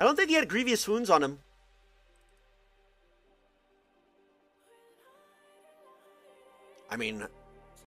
I don't think he had grievous wounds on him. I mean,